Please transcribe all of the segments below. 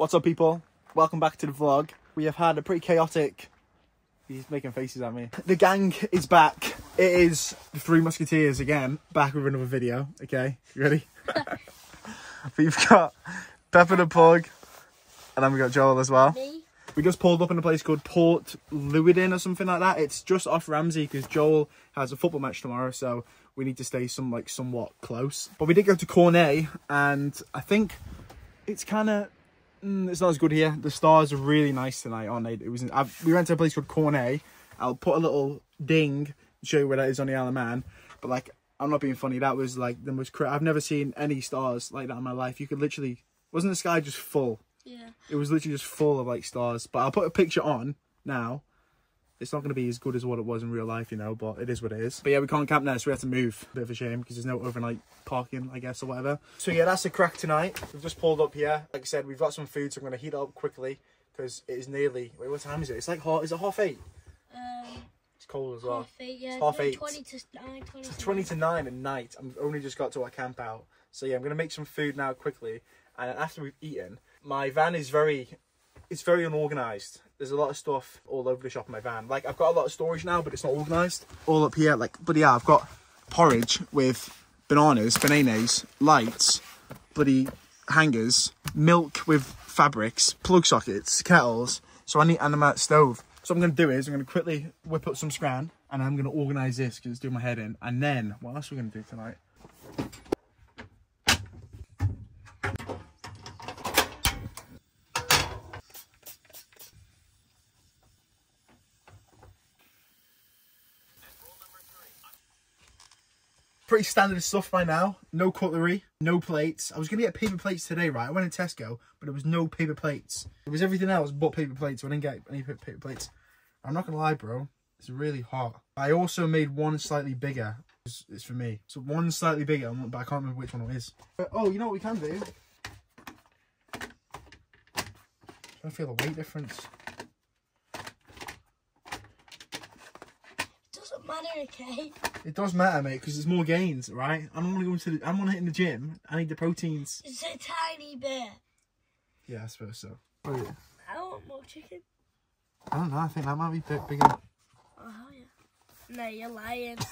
What's up, people? Welcome back to the vlog. We have had a pretty chaotic. He's making faces at me. The gang is back. It is the Three Musketeers again, back with another video. Okay, you ready? We've got Peppa the Pug, and then we got Joel as well. Me? We just pulled up in a place called Port Lewidin or something like that. It's just off Ramsey because Joel has a football match tomorrow, so we need to stay some like somewhat close. But we did go to Cornaa, and I think it's kind of mm, it's not as good here. The stars are really nice tonight, aren't they? It was in, we went to a place called Cornaa. I'll put a little ding to show you where that is on the Isle of Man. But like, I'm not being funny. That was like the most. I've never seen any stars like that in my life. You could literally wasn't the sky just full? Yeah. It was literally just full of like stars. But I'll put a picture on now. It's not going to be as good as what it was in real life, you know, but it is what it is. But yeah, we can't camp now, so we have to move. Bit of a shame because there's no overnight parking, I guess, or whatever. So yeah, that's the crack tonight. We've just pulled up here. Like I said, we've got some food, so I'm going to heat it up quickly because it is nearly. Wait, what time is it? It's like half. Is it half eight? Um, It's cold as well. half eight, yeah. half no, eight. 20 to 9, 20 to 20 to 9 at night. I've only just got to our camp out. So yeah, I'm going to make some food now quickly. And after we've eaten, my van is very, it's very unorganized. There's a lot of stuff all over the shop in my van. Like I've got a lot of storage now, but it's not organized. All up here, like, but yeah, I've got porridge with bananas, bananas, lights, bloody hangers, milk with fabrics, plug sockets, kettles. So I need, and I'm at stove. So I'm to do is I'm to quickly whip up some scran and I'm going to organise this because it's doing my head in. And then, what else are we to do tonight? Pretty standard stuff by now. No cutlery, no plates. I was going to get paper plates today, right? I went in Tesco, but there was no paper plates. It was everything else but paper plates, so I didn't get any paper plates. I'm not going to lie, bro. It's really hot. I also made one slightly bigger. It's, it's for me. So one slightly bigger, but I can't remember which one it is. But, oh, you know what we can do? I feel the weight difference. It doesn't matter, okay? It does matter, mate, because there's more gains, right? I don't want to go to the. I want to hit in the gym. I need the proteins. It's a tiny bit. Yeah, I suppose so. Oh, I want more chicken. I don't know. I think that might be bigger. Oh, yeah. No, you're lying.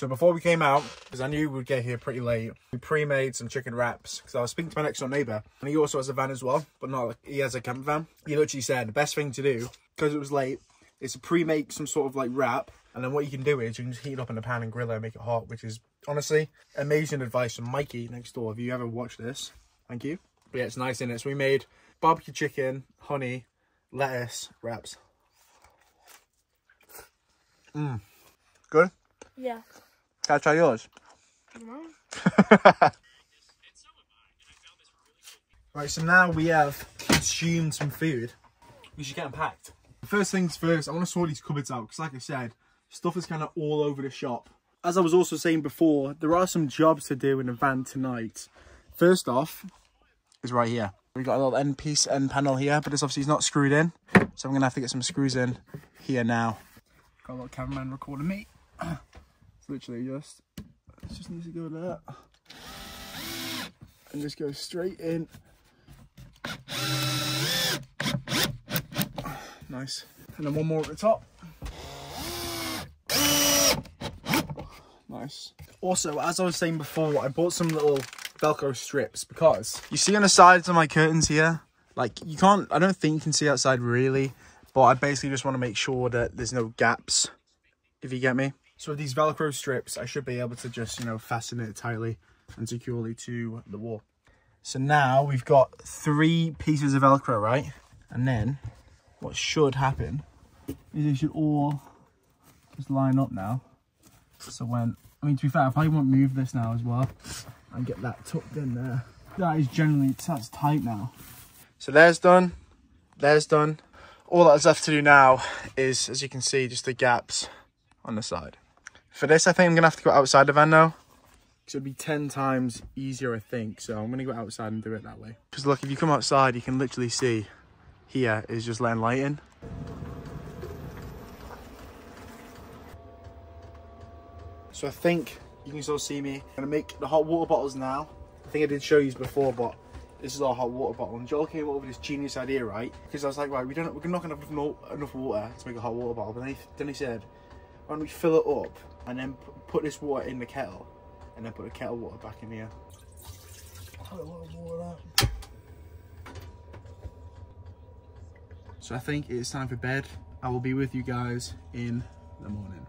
So before we came out, because I knew we'd get here pretty late, we pre-made some chicken wraps. Because I was speaking to my next door neighbour, and he also has a van as well, but not like he has a camper van. He literally said the best thing to do, because it was late, is a pre-make some sort of like wrap, and then what you can do is you can just heat it up in a pan and grill it and make it hot, which is honestly amazing advice from Mikey next door. If you ever watch this, thank you. But yeah, it's nice in it. So we made barbecue chicken, honey, lettuce wraps. Mmm, good. yeah. Can I try yours? Mm-hmm. Right, so now we have consumed some food. We should get them packed. First things first, I want to sort these cupboards out because, like I said, stuff is kind of all over the shop. As I was also saying before, there are some jobs to do in the van tonight. First off, is right here. We've got a little end piece, end panel here, but it's obviously not screwed in. So I'm going to have to get some screws in here now. Got a little cameraman recording me. It's literally just, it just needs to go there. And just go straight in. Nice. And then one more at the top. Nice. Also, as I was saying before, I bought some little Velcro strips because you see on the sides of my curtains here, like you can't, I don't think you can see outside really, but I basically just want to make sure that there's no gaps, if you get me. So with these Velcro strips, I should be able to just, you know, fasten it tightly and securely to the wall. So now we've got three pieces of Velcro, right? And then what should happen is they should all just line up now. So when, I mean, to be fair, I probably won't move this now as well and get that tucked in there. That is generally, that's tight now. So there's done, there's done. All that's left to do now is, as you can see, just the gaps on the side. For this, I think I'm gonna have to go outside the van now. So it'd be 10 times easier, I think. So I'm gonna go outside and do it that way. Because look, if you come outside, you can literally see here uh, is just letting light in. So I think you can still see me. I'm gonna make the hot water bottles now. I think I did show you before, but this is our hot water bottle. And Joel came up with this genius idea, right? Because I was like, right, we don't, we're not gonna have enough, enough water to make a hot water bottle. But then he, then he said, why don't we fill it up and then put this water in the kettle, and then put the kettle water back in here. Put a lot of water So I think it's time for bed. I will be with you guys in the morning.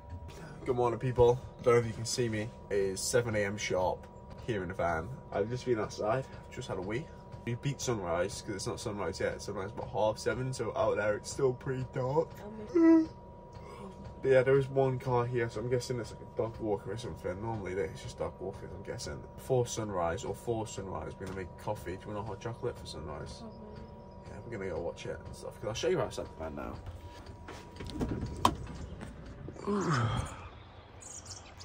Good morning, people. Don't know if you can see me. It is 7 a.m. sharp here in the van. I've just been outside, just had a wee. We beat sunrise because it's not sunrise yet. Sunrise about half seven, so out there it's still pretty dark. But yeah, there is one car here, so I'm guessing it's like a dog walker or something. Normally it's just dog walkers, I'm guessing. For sunrise or for sunrise, we're gonna make coffee. Do you want a hot chocolate for sunrise? Yeah, we're gonna go watch it and stuff. Because I'll show you outside the van now.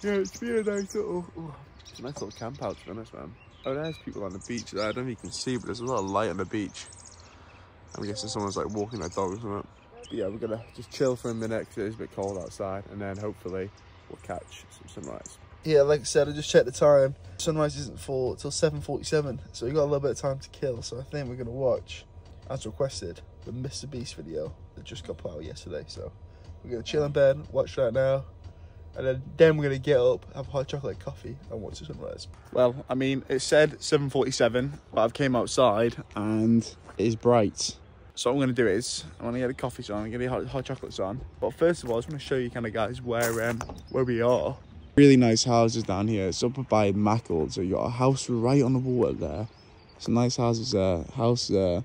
Yeah, it's been a nice little, ooh, it's a nice little camp out to be honest, man. Oh, there's people on the beach there. I don't know if you can see, but there's a lot of light on the beach. I'm guessing someone's like walking their dog or something. But yeah, we're gonna just chill for a minute because it is a bit cold outside, and then hopefully we'll catch some sunrise. Yeah, like I said, I just checked the time. Sunrise isn't full till 7.47, so we got a little bit of time to kill. So I think we're going to watch, as requested, the Mr. Beast video that just got put out yesterday. So we're to chill in bed, watch that now, and then, then we're to get up, have hot chocolate coffee, and watch the sunrise. Well, I mean, it said 7.47, but I've came outside and it is bright. So what I'm to do is, I'm to get the coffees on, I'm to get hot, hot chocolates on. But first of all, I just want to show you kind of guys where um, where we are. Really nice houses down here. It's up by Maughold, so you got a house right on the water there. Some nice houses there, house there.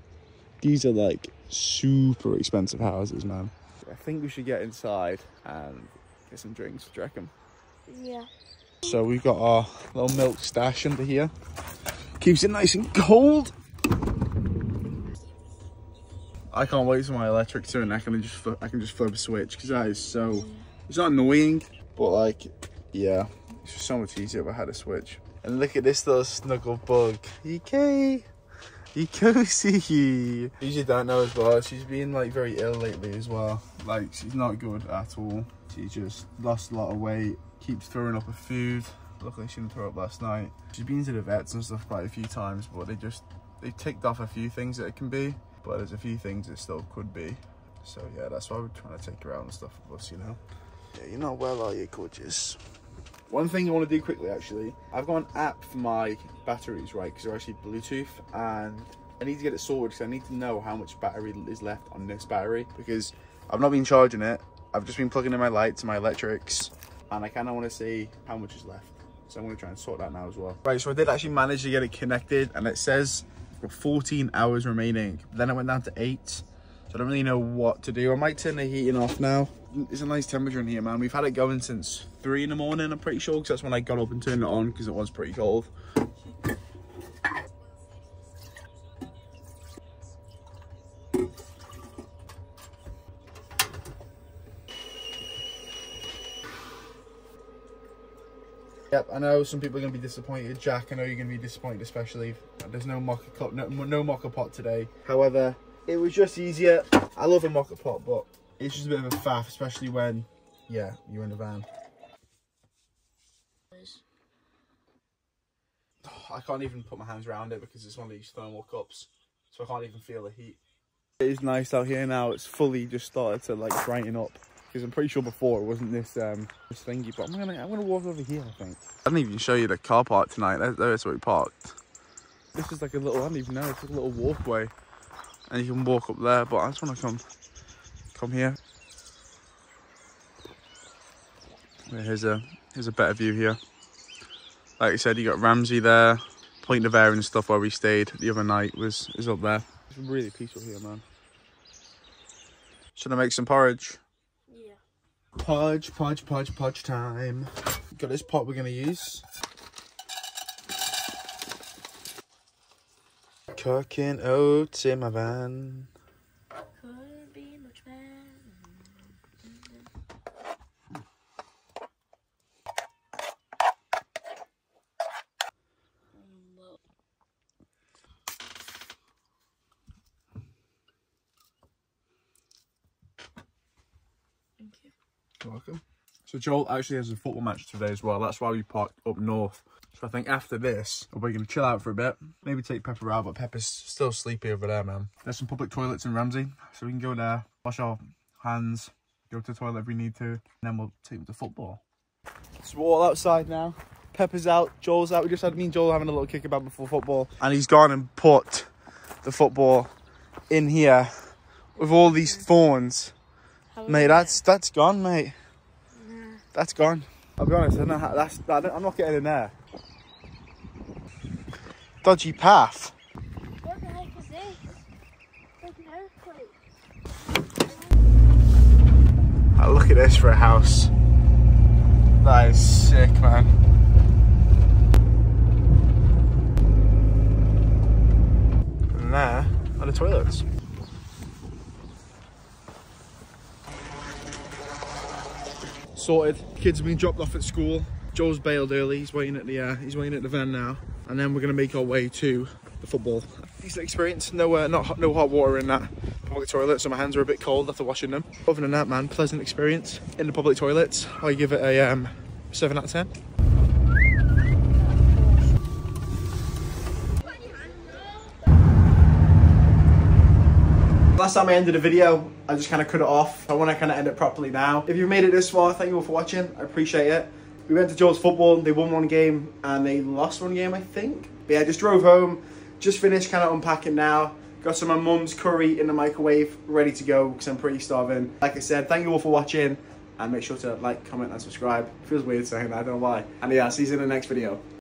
These are like super expensive houses, man. I think we should get inside and get some drinks, do you reckon? Yeah. So we've got our little milk stash under here. Keeps it nice and cold. I can't wait for my electric to and I can just I can just flip a switch because that is so it's not annoying, but like yeah, it's just so much easier if I had a switch. And look at this little snuggle bug. EK. Ecosi. Usually don't know as well. She's been like very ill lately as well. Like she's not good at all. She just lost a lot of weight. Keeps throwing up her food. Luckily she didn't throw up last night. She's been to the vets and stuff quite a few times, but they just they ticked off a few things that it can be, but there's a few things it still could be. So yeah, that's why we're trying to take her out and stuff with us, you know. Yeah, you're not well, are you, gorgeous? One thing I want to do quickly, actually, I've got an app for my batteries, right? Because they're actually Bluetooth, and I need to get it sorted because I need to know how much battery is left on this battery because I've not been charging it. I've just been plugging in my lights my electrics, and I kind of want to see how much is left. So I'm going to try and sort that now as well. Right, so I did actually manage to get it connected, and it says 14 hours remaining. Then it went down to eight, so I don't really know what to do. I might turn the heating off now. It's a nice temperature in here, man. We've had it going since three in the morning, I'm pretty sure, because that's when I got up and turned it on because it was pretty cold. Yep, I know some people are going to be disappointed. Jack, I know you're going to be disappointed, especially. There's no mocha cup, no, no mocha pot today. However, it was just easier. I love a mocha pot, but it's just a bit of a faff, especially when, yeah, you're in a van. I can't even put my hands around it because it's one of these thermal cups, so I can't even feel the heat. It is nice out here now. It's fully just started to like brighten up because I'm pretty sure before it wasn't this um this thingy. But I'm gonna I'm gonna walk over here. I think. I didn't even show you the car park tonight. There, there's where we parked. This is like a little. I don't even know. It's like a little walkway, and you can walk up there. But I just want to come come here. Here's a here's a better view here. Like I said, you got Ramsey there. Point of Ayre and stuff where we stayed the other night was is up there. It's really peaceful here, man. Should I make some porridge? Yeah. Podge, podge, podge, podge time. Got this pot we're gonna use. Cooking oats in my van. Could be much better. Thank you. You're welcome. So Joel actually has a football match today as well. That's why we parked up north. So I think after this, we're going to chill out for a bit. Maybe take Peppa out, but Peppa's still sleepy over there, man. There's some public toilets in Ramsey, so we can go there, wash our hands, go to the toilet if we need to, and then we'll take them to football. It's we're all outside now. Peppa's out, Joel's out. We just had me and Joel having a little kick about before football. And he's gone and put the football in here with all these thorns. Mate, that's that's gone, mate. That's gone. I'll be honest, I don't know how, that's, I'm not getting in there. Dodgy path. What the heck is this? Like an earthquake. Oh, look at this for a house. That is sick, man. And there are the toilets. Sorted. Kids have been dropped off at school. Joe's bailed early. He's waiting at the uh, he's waiting at the van now, and then we're gonna make our way to the football. Decent experience. No, uh, not hot, no hot water in that public toilet, so my hands are a bit cold after washing them. Other than that, man, pleasant experience in the public toilets. I give it a um, seven out of ten. Last time I ended a video, I just kind of cut it off. I want to kind of end it properly now. If you've made it this far, thank you all for watching. I appreciate it. We went to Joel's football. They won one game and they lost one game, I think. But yeah, I just drove home. Just finished kind of unpacking now. Got some of my mum's curry in the microwave, ready to go because I'm pretty starving. Like I said, thank you all for watching. And make sure to like, comment, and subscribe. It feels weird saying that, I don't know why. And yeah, see you in the next video.